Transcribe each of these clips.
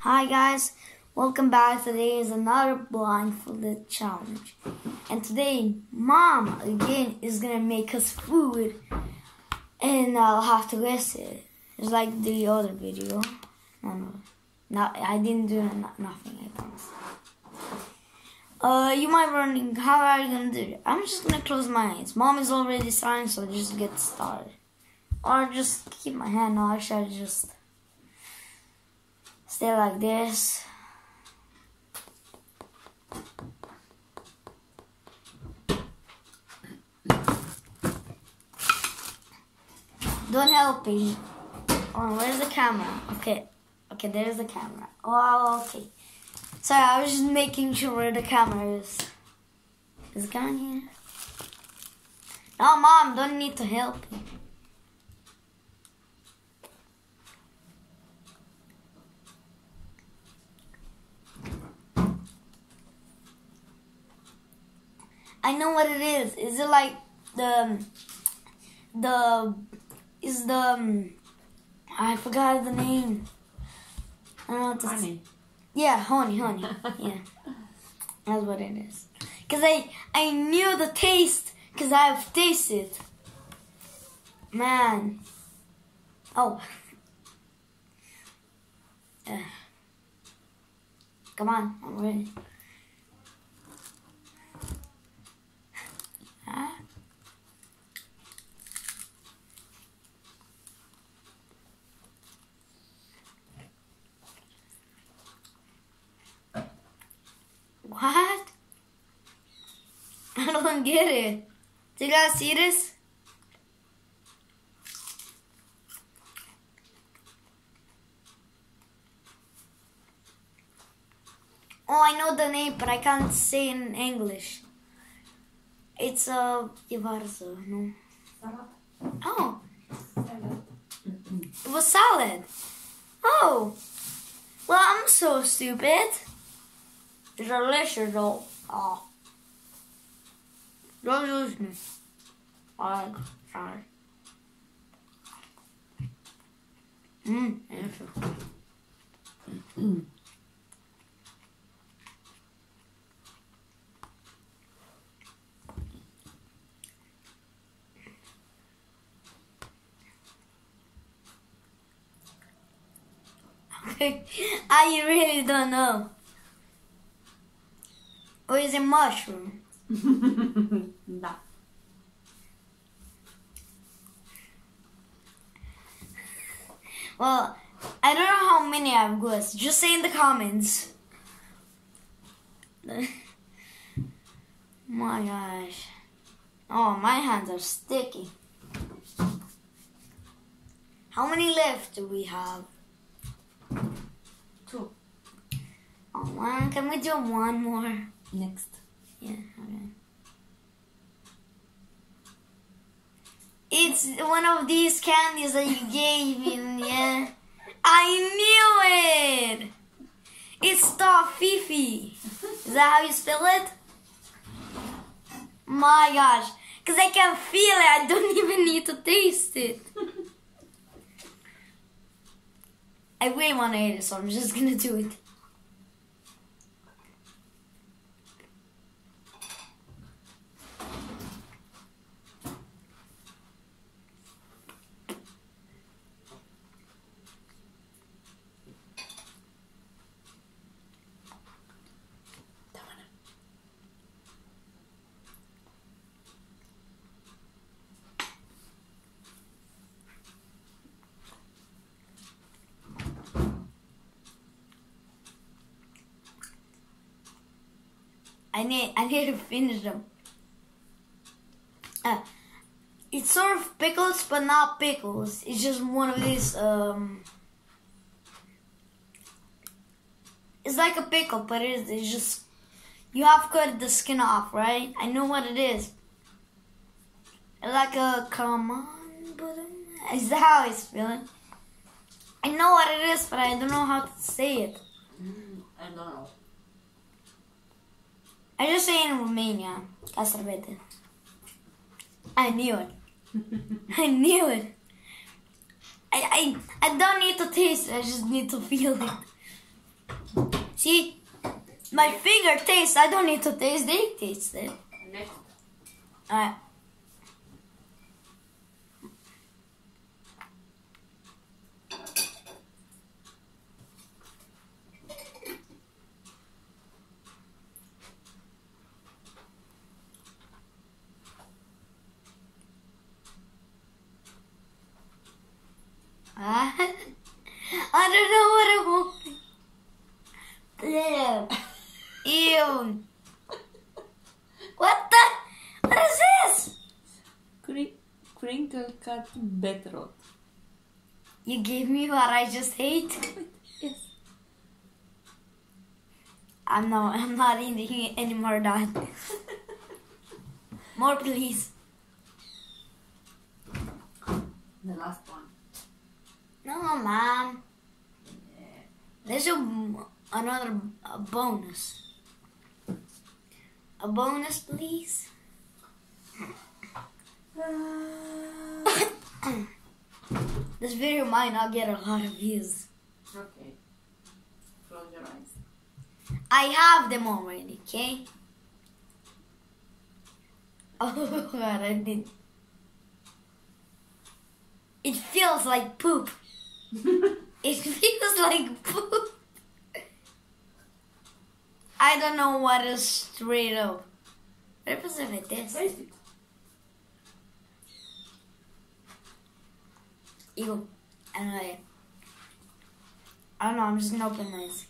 Hi guys, welcome back. Today is another blindfolded challenge. And today, mom again is gonna make us food and I'll have to guess it. It's like the other video. No, no, no I didn't do no- nothing, I promise. Uh, you might be wondering, how are you gonna do it? I'm just gonna close my eyes. Mom is already starting, so just get started. Or just keep my hand, no, actually, I just stay like this. Don't help me. Oh, where's the camera? Okay. Okay, there's the camera. Oh, okay. Sorry, I was just making sure where the camera is. Is the camera here? No, Mom, don't need to help me. I know what it is. Is it like the the is the um, I forgot the name. I don't know what to say. Honey. Yeah, honey, honey. yeah, that's what it is. Cause I I knew the taste. Cause I've tasted. Man. Oh. Come on, I'm ready. Huh? What? I don't get it. Do you guys see this? Oh, I know the name, but I can't say in English. It's a uh, no. Oh, it was salad. Oh, well, I'm so stupid. Delicious though. Oh. Delicious. I like salad. Mmm, interesting. I really don't know. Or is it mushroom? no. Well, I don't know how many I've guessed. Just say in the comments. my gosh. Oh, my hands are sticky. How many left do we have? Two. Oh man, can we do one more? Next. Yeah, okay. It's one of these candies that you gave me, yeah. I knew it! It's Fifi. Is that how you spell it? My gosh. Because I can feel it. I don't even need to taste it. I really want to eat it, so I'm just going to do it. I need I need to finish them. Uh, it's sort of pickles, but not pickles. It's just one of these. Um, it's like a pickle, but it's, it's just you have cut the skin off, right? I know what it is. Like a come on, but is that how it's feeling? I know what it is, but I don't know how to say it. Mm, I don't know. I just say in Romania, castraveți. I knew it. I knew it. I, I I don't need to taste it. I just need to feel it. See, my finger tastes. I don't need to taste. They taste it. Alright. I don't know what I want. Ew. Ew. What the? What is this? Cri- crinkle cut beetroot. You gave me what I just ate. Yes. I'm not. I'm not eating any more that. More, please. The last one. No, mom. There's a another a bonus. A bonus, please. this video might not get a lot of views. Okay. Close your eyes. I have them already, okay? Oh god, I did. It feels like poop. It feels like poop. I don't know what is straight up. What if it is? Taste it. Ew. Anyway. I don't know, I'm just gonna open this.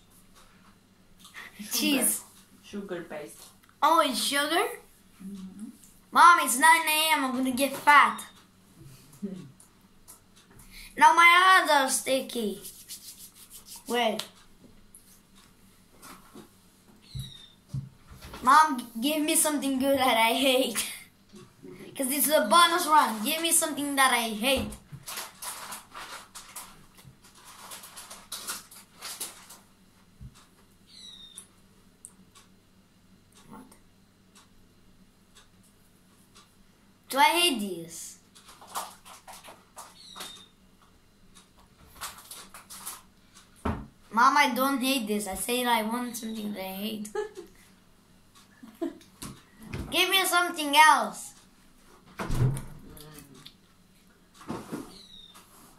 Cheese. Sugar paste. Oh, it's sugar? Mom, it's 9 a.m. I'm gonna get fat. Now my hands are sticky. Wait. Mom, give me something good that I hate. Because it's a bonus run. Give me something that I hate. What? Do I hate these? Mom, I don't hate this. I said I want something that I hate. Give me something else.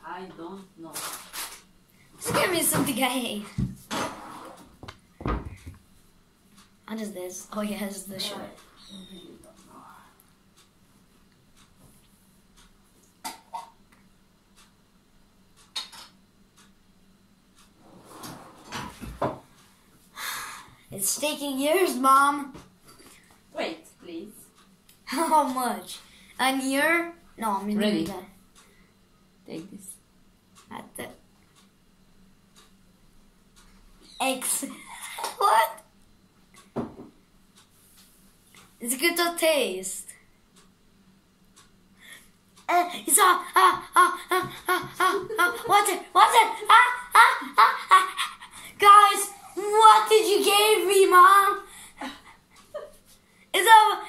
I don't know. Just give me something I hate. What is this? Oh yeah, it's the shirt. I really don't know. It's taking years, Mom. Wait, please. How much? A year? No, I'm gonna Ready. that. Take this. At the X. what? It's good to taste. Uh, it's all, ah, ah, ah, ah, ah, ah, what's it, what's it, ah, ah, ah, ah. What did you give me, Mom? It's a,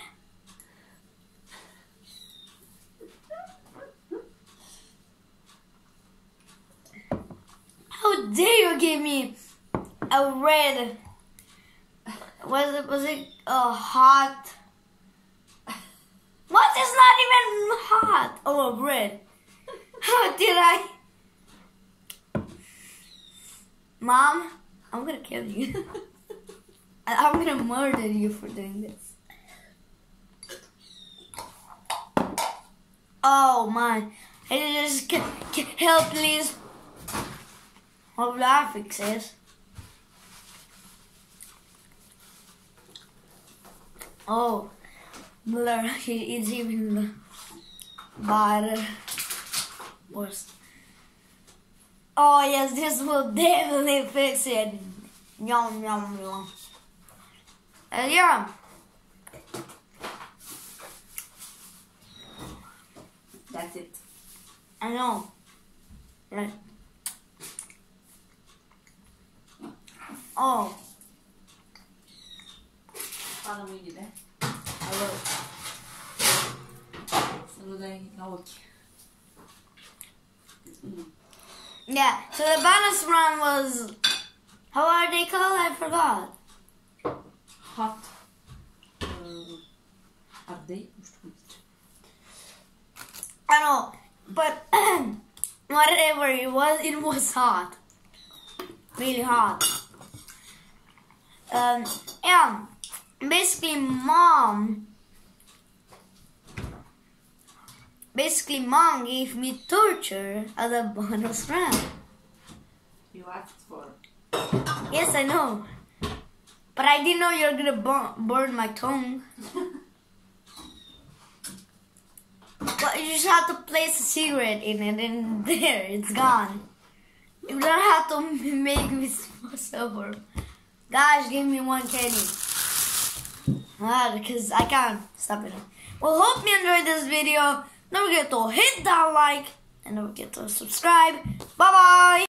How dare you give me a red? Was it was it a hot? What is not even hot? Oh, a red. How did I? Mom, I'm gonna kill you. I- I'm gonna murder you for doing this. Oh my! Hey, just c- c- help, please. Will I fix this? Oh, blur. It's even better. Worse. Oh yes, this will definitely fix it. Yum yum yum. Uh, yum. That's it. I know. Right. Oh, Follow me? I will. Yeah, so the bonus run was How are they called? I forgot. Hot. Um, are they? I know, but whatever it was, it was hot. Really hot. Um, yeah, basically, mom. Basically, mom gave me torture as a bonus round. You asked for. Yes, I know. But I didn't know you were gonna burn, burn my tongue. but you just have to place a cigarette in it, and there, it's gone. You don't have to make me sober. Guys, give me one candy. Ah, because I can't stop it. Well, hope you enjoyed this video. Don't forget to hit that like and don't forget to subscribe. Bye bye.